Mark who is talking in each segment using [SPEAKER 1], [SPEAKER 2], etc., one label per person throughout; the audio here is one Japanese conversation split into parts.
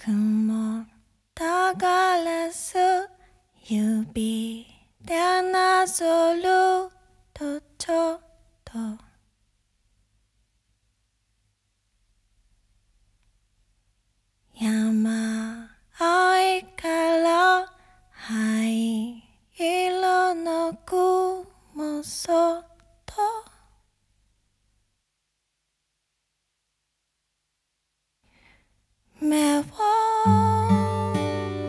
[SPEAKER 1] 雲流れす指でなぞるとちょっと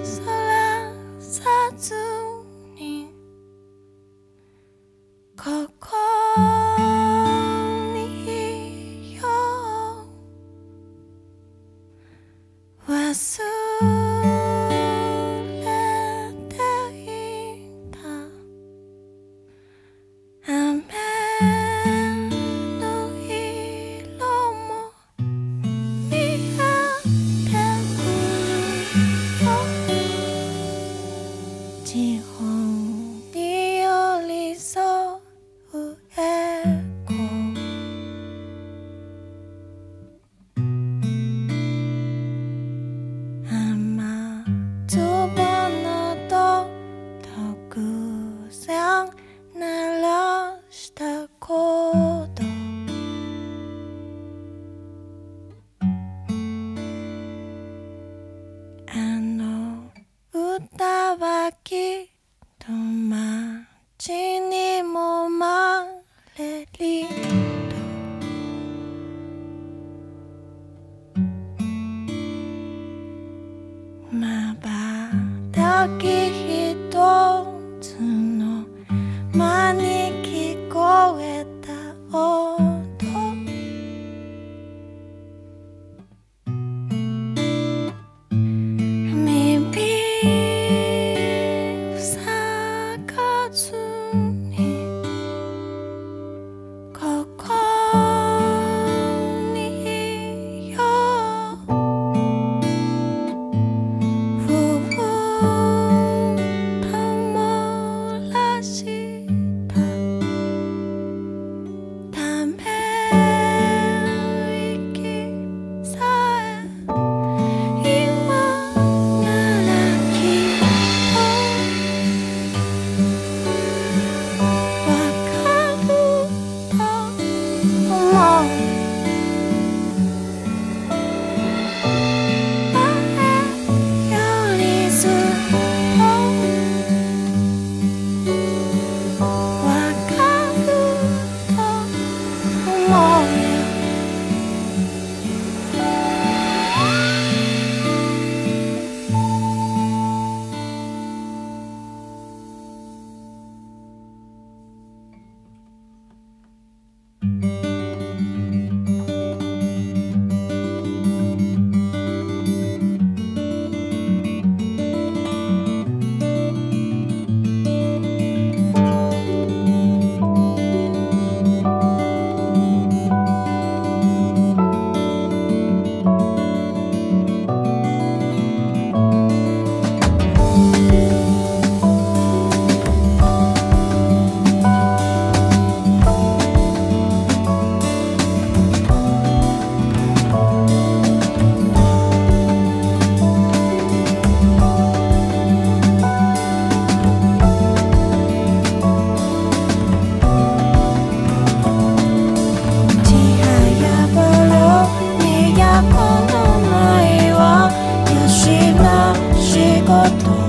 [SPEAKER 1] さらさずにここにいよう忘れまばたきひとつの間にこと